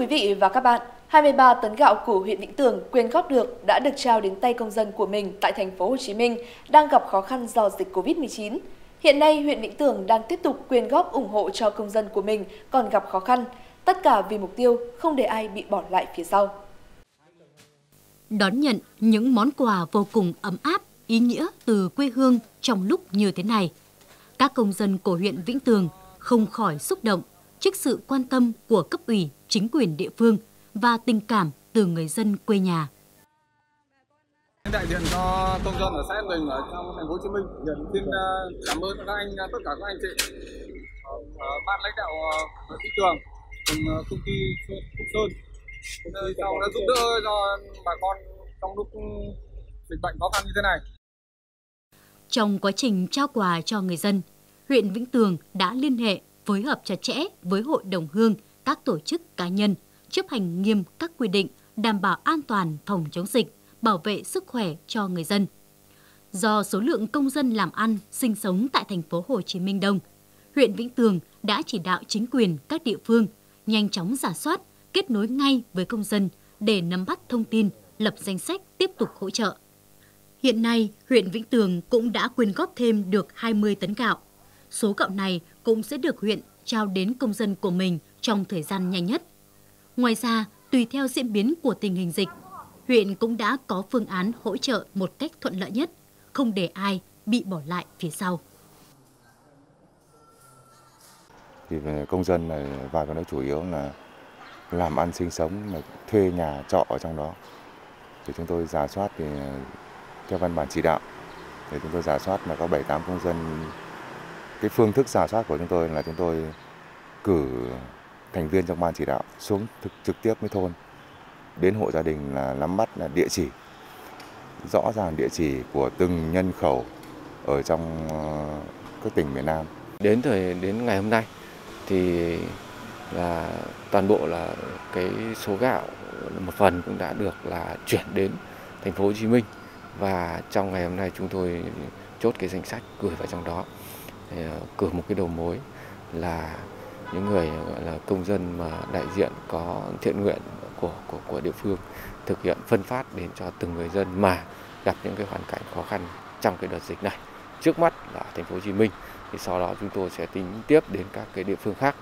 quý vị và các bạn, 23 tấn gạo của huyện Vĩnh Tường quyên góp được đã được trao đến tay công dân của mình tại thành phố Hồ Chí Minh đang gặp khó khăn do dịch Covid-19. Hiện nay, huyện Vĩnh Tường đang tiếp tục quyên góp ủng hộ cho công dân của mình còn gặp khó khăn, tất cả vì mục tiêu không để ai bị bỏ lại phía sau. Đón nhận những món quà vô cùng ấm áp, ý nghĩa từ quê hương trong lúc như thế này, các công dân của huyện Vĩnh Tường không khỏi xúc động trước sự quan tâm của cấp ủy, chính quyền địa phương và tình cảm từ người dân quê nhà. Đại diện cho công dân ở xã mình ở trong thành phố Hồ Chí Minh, hiện xin ờ, cảm ơn các anh tất cả các anh chị ờ, ờ, ban lãnh đạo thị trường cùng công ty Phúc Sơn ty sau đã giúp đỡ cho bà con trong lúc dịch bệnh khó khăn như thế này. Trong quá trình trao quà cho người dân, huyện Vĩnh Tường đã liên hệ phối hợp chặt chẽ với hội đồng hương, các tổ chức cá nhân, chấp hành nghiêm các quy định đảm bảo an toàn phòng chống dịch, bảo vệ sức khỏe cho người dân. Do số lượng công dân làm ăn, sinh sống tại thành phố Hồ Chí Minh đông, huyện Vĩnh Tường đã chỉ đạo chính quyền các địa phương nhanh chóng giả soát, kết nối ngay với công dân để nắm bắt thông tin, lập danh sách tiếp tục hỗ trợ. Hiện nay, huyện Vĩnh Tường cũng đã quyên góp thêm được 20 tấn gạo. Số gạo này cũng sẽ được huyện trao đến công dân của mình trong thời gian nhanh nhất. Ngoài ra, tùy theo diễn biến của tình hình dịch, huyện cũng đã có phương án hỗ trợ một cách thuận lợi nhất, không để ai bị bỏ lại phía sau. Thì ờ, công dân này vào cái đó chủ yếu là làm ăn sinh sống là thuê nhà trọ ở trong đó. Thì chúng tôi giả soát thì ờ, theo văn bản chỉ đạo thì chúng tôi giả soát là có 7 8 công dân cái phương thức giả soát của chúng tôi là chúng tôi cử thành viên trong ban chỉ đạo xuống thực, trực tiếp với thôn. Đến hộ gia đình là nắm bắt là địa chỉ, rõ ràng địa chỉ của từng nhân khẩu ở trong ờ, các tỉnh miền Nam. Đến thời, đến ngày hôm nay thì là toàn bộ là cái số gạo một phần cũng đã được là chuyển đến thành phố Hồ Chí Minh. Và trong ngày hôm nay chúng tôi chốt cái danh sách gửi vào trong đó ờ, cử một cái đầu mối là những người ờ, gọi là công dân mà đại diện có thiện nguyện của của của địa phương thực hiện phân phát đến cho từng người dân mà gặp những cái hoàn cảnh khó khăn trong cái đợt dịch này. Trước mắt là thành phố Hồ Chí Minh thì sau đó chúng tôi sẽ tính tiếp đến các cái địa phương khác.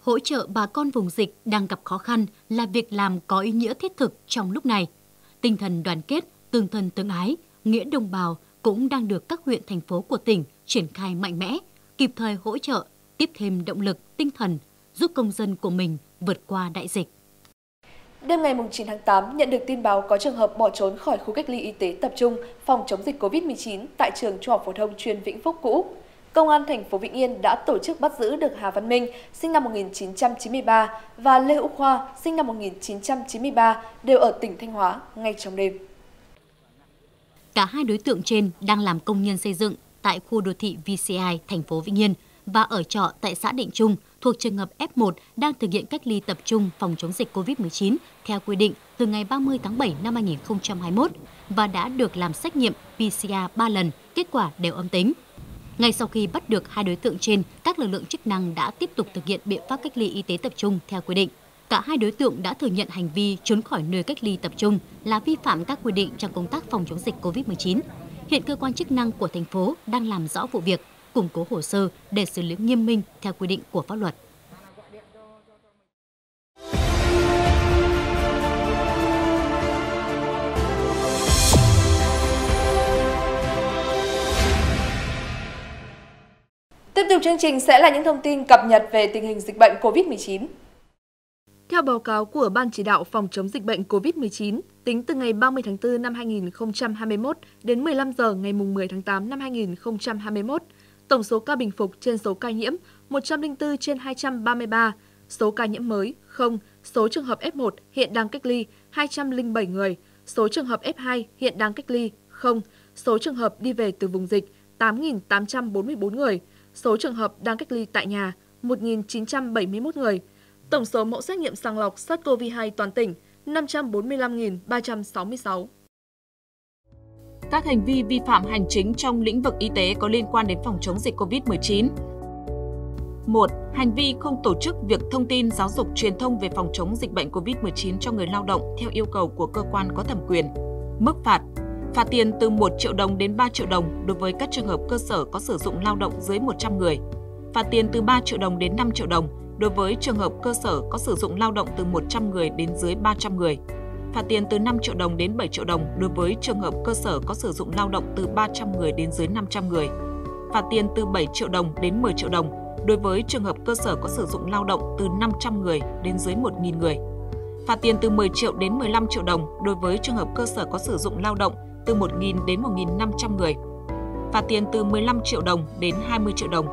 Hỗ trợ bà con vùng dịch đang gặp khó khăn là việc làm có ý nghĩa thiết thực trong lúc này. Tinh thần đoàn kết, tương thân tương ái, nghĩa đồng bào cũng đang được các huyện thành phố của tỉnh triển khai mạnh mẽ, kịp thời hỗ trợ, tiếp thêm động lực, tinh thần giúp công dân của mình vượt qua đại dịch. Đêm ngày 9 tháng 8, nhận được tin báo có trường hợp bỏ trốn khỏi khu cách ly y tế tập trung phòng chống dịch COVID-19 tại trường Trung học phổ thông chuyên Vĩnh Phúc cũ. Công an thành phố Vĩnh Yên đã tổ chức bắt giữ được Hà Văn Minh, sinh năm 1993 và Lê Hữu Khoa, sinh năm 1993, đều ở tỉnh Thanh Hóa ngay trong đêm. Cả hai đối tượng trên đang làm công nhân xây dựng tại khu đô thị VCI thành phố Vĩnh Yên và ở trọ tại xã Định Trung thuộc trường hợp F1 đang thực hiện cách ly tập trung phòng chống dịch COVID-19 theo quy định từ ngày 30 tháng 7 năm 2021 và đã được làm xét nghiệm PCR 3 lần, kết quả đều âm tính. Ngay sau khi bắt được hai đối tượng trên, các lực lượng chức năng đã tiếp tục thực hiện biện pháp cách ly y tế tập trung theo quy định. Cả hai đối tượng đã thừa nhận hành vi trốn khỏi nơi cách ly tập trung là vi phạm các quy định trong công tác phòng chống dịch COVID-19. Hiện cơ quan chức năng của thành phố đang làm rõ vụ việc, củng cố hồ sơ để xử lý nghiêm minh theo quy định của pháp luật. Tiếp tục chương trình sẽ là những thông tin cập nhật về tình hình dịch bệnh COVID-19. Theo báo cáo của Ban chỉ đạo phòng chống dịch bệnh COVID-19, tính từ ngày 30 tháng 4 năm 2021 đến 15 giờ ngày 10 tháng 8 năm 2021, tổng số ca bình phục trên số ca nhiễm 104 trên 233, số ca nhiễm mới 0, số trường hợp F1 hiện đang cách ly 207 người, số trường hợp F2 hiện đang cách ly 0, số trường hợp đi về từ vùng dịch 8.844 người, số trường hợp đang cách ly tại nhà 1.971 người. Tổng số mẫu xét nghiệm sàng lọc SARS-CoV-2 toàn tỉnh 545.366. Các hành vi vi phạm hành chính trong lĩnh vực y tế có liên quan đến phòng chống dịch COVID-19. 1. Hành vi không tổ chức việc thông tin giáo dục truyền thông về phòng chống dịch bệnh COVID-19 cho người lao động theo yêu cầu của cơ quan có thẩm quyền. Mức phạt phạt tiền từ 1 triệu đồng đến 3 triệu đồng đối với các trường hợp cơ sở có sử dụng lao động dưới 100 người. Phạt tiền từ 3 triệu đồng đến 5 triệu đồng đối với trường hợp cơ sở có sử dụng lao động từ 100 người đến dưới 300 người. Phạt tiền từ 5 triệu đồng đến 7 triệu đồng đối với trường hợp cơ sở có sử dụng lao động từ 300 người đến dưới 500 người. Phạt tiền từ 7 triệu đồng đến 10 triệu đồng đối với trường hợp cơ sở có sử dụng lao động từ 500 người đến dưới 1.000 người. Phạt tiền từ 10 triệu đến 15 triệu đồng đối với trường hợp cơ sở có sử dụng lao động từ 1.000 đến 1.500 người. Phạt tiền từ 15 triệu đồng đến 20 triệu đồng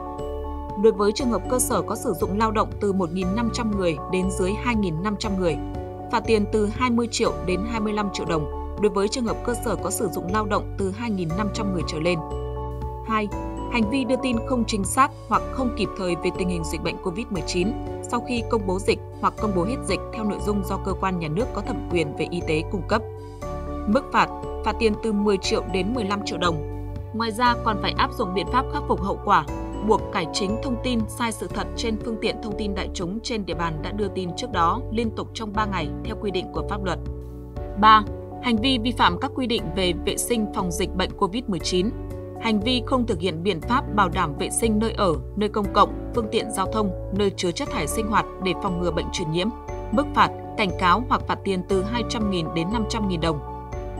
đối với trường hợp cơ sở có sử dụng lao động từ 1.500 người đến dưới 2.500 người. Phạt tiền từ 20 triệu đến 25 triệu đồng đối với trường hợp cơ sở có sử dụng lao động từ 2.500 người trở lên. 2 hành vi đưa tin không chính xác hoặc không kịp thời về tình hình dịch bệnh COVID-19 sau khi công bố dịch hoặc công bố hết dịch theo nội dung do cơ quan nhà nước có thẩm quyền về y tế cung cấp. Mức phạt, phạt tiền từ 10 triệu đến 15 triệu đồng. Ngoài ra còn phải áp dụng biện pháp khắc phục hậu quả, buộc cải chính thông tin sai sự thật trên phương tiện thông tin đại chúng trên địa bàn đã đưa tin trước đó liên tục trong 3 ngày theo quy định của pháp luật. 3. Hành vi vi phạm các quy định về vệ sinh phòng dịch bệnh COVID-19 hành vi không thực hiện biện pháp bảo đảm vệ sinh nơi ở, nơi công cộng, phương tiện giao thông, nơi chứa chất thải sinh hoạt để phòng ngừa bệnh truyền nhiễm. Mức phạt, cảnh cáo hoặc phạt tiền từ 200.000 đến 500.000 đồng.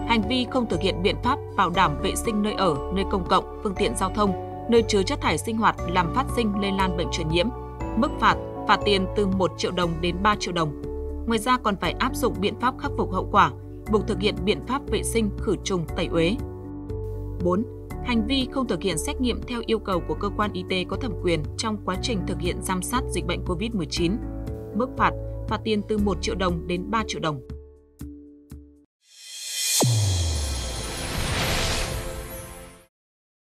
Hành vi không thực hiện biện pháp bảo đảm vệ sinh nơi ở, nơi công cộng, phương tiện giao thông, nơi chứa chất thải sinh hoạt làm phát sinh lây lan bệnh truyền nhiễm. Mức phạt, phạt tiền từ 1 triệu đồng đến 3 triệu đồng. Ngoài ra còn phải áp dụng biện pháp khắc phục hậu quả, buộc thực hiện biện pháp vệ sinh khử trùng tẩy uế. 4 hành vi không thực hiện xét nghiệm theo yêu cầu của cơ quan y tế có thẩm quyền trong quá trình thực hiện giám sát dịch bệnh COVID-19. Mức phạt, phạt tiền từ 1 triệu đồng đến 3 triệu đồng.